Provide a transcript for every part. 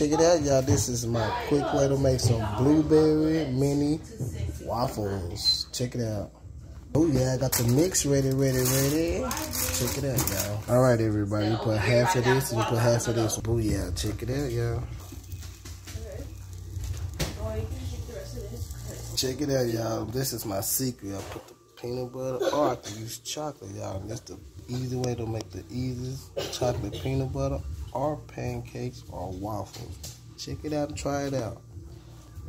Check it out, y'all. This is my quick way to make some blueberry mini waffles. Check it out. Oh yeah, I got the mix ready, ready, ready. Check it out, y'all. All right, everybody. You put half of this you put half of this. Oh yeah, check it out, y'all. Check it out, y'all. This is my secret. I put the peanut butter or I can use chocolate, y'all. That's the easy way to make the easiest chocolate peanut butter or pancakes or waffles. Check it out and try it out.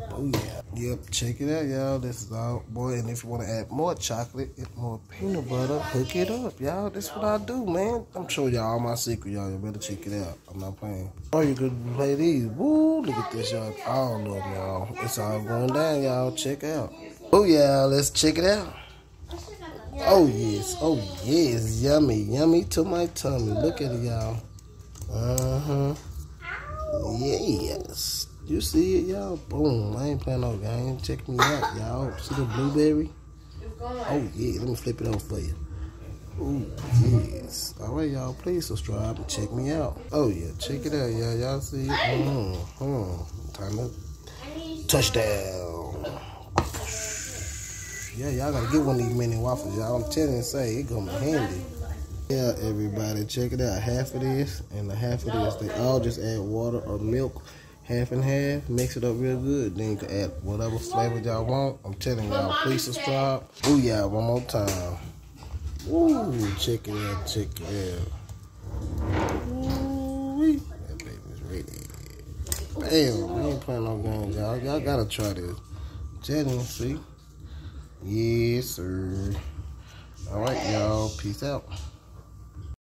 Oh yeah. Yep, check it out, y'all. This is all boy. And if you want to add more chocolate and more peanut butter, hook it up, y'all. This is what I do, man. I'm showing y'all all my secret, y'all. You better check it out. I'm not playing. Or you could play these. Woo, look at this, y'all. All of them, y'all. It's all going down, y'all. Check out. Oh yeah, let's check it out. Oh yes, oh yes, yummy, yummy to my tummy. Look at it, y'all. Yes. You see it, y'all? Boom. I ain't playing no game. Check me out, y'all. See the blueberry? Oh, yeah. Let me flip it over for you. Oh, yes. All right, y'all. Please subscribe and check me out. Oh, yeah. Check it out, y'all. Y'all see it? Mm -hmm. Time to touchdown. Yeah, y'all gotta get one of these mini waffles, y'all. I'm telling you, say, it gonna be handy. Yeah, everybody, check it out. Half of this and the half of this. They all just add water or milk half and half. Mix it up real good. Then you can add whatever flavor y'all want. I'm telling y'all, please subscribe. Oh yeah, one more time. Ooh, check it out, check it out. Ooh, that baby's ready. Damn, I ain't playing no games, y'all. Y'all gotta try this. You, see? Yes, sir. All right, y'all. Peace out.